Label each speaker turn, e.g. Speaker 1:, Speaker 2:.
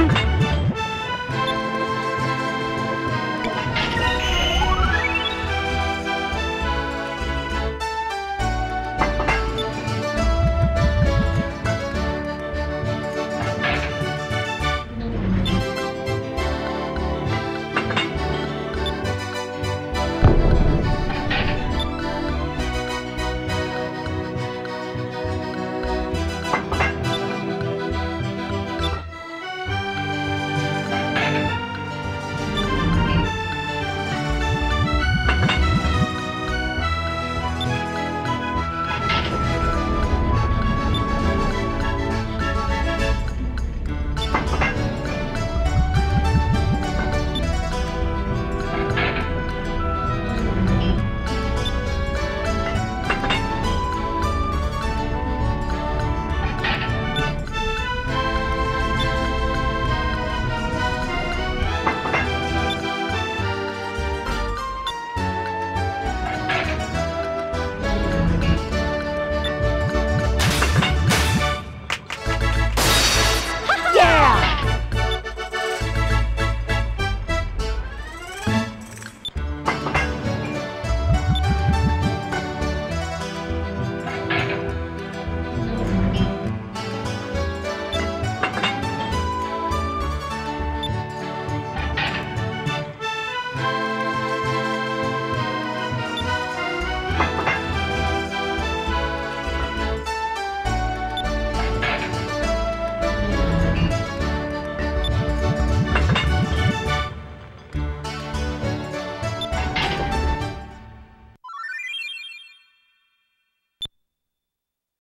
Speaker 1: Huh?